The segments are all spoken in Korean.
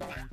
you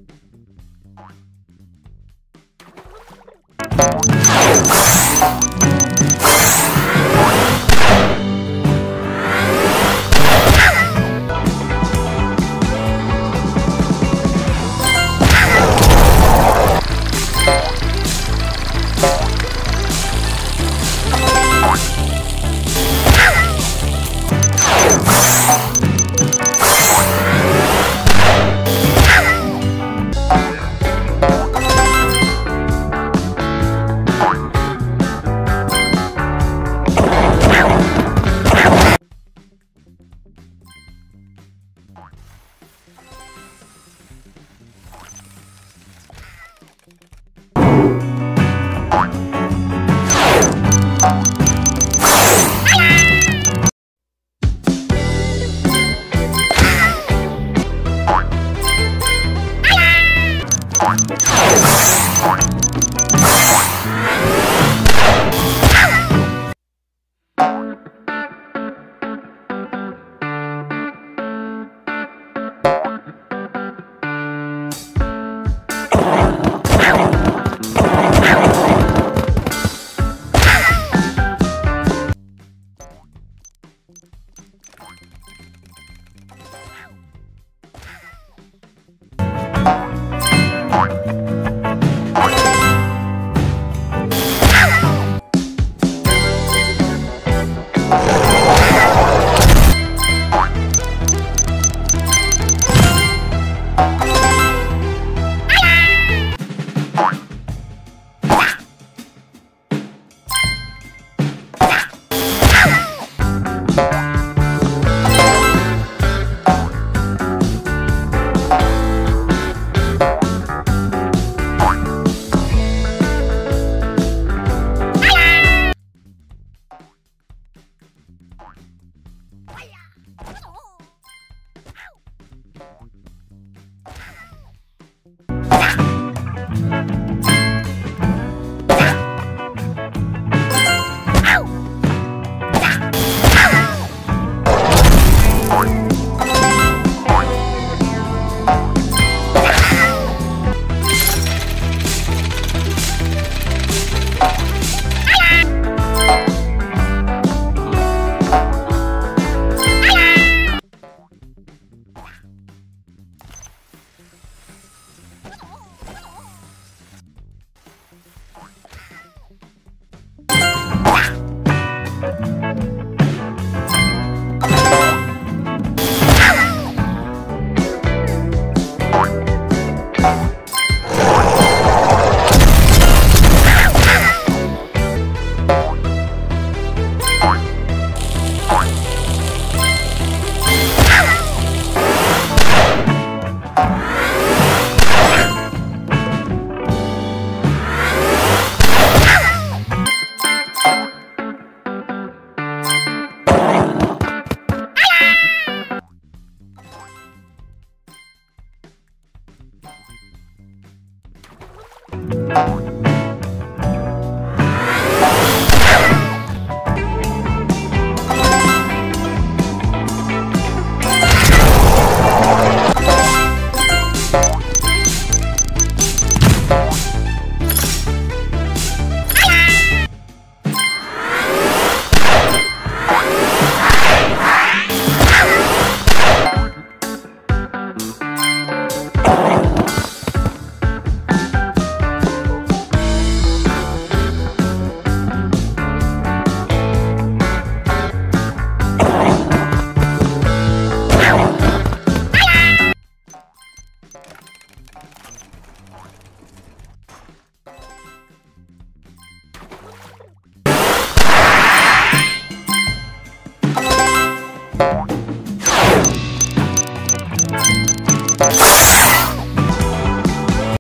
Oh.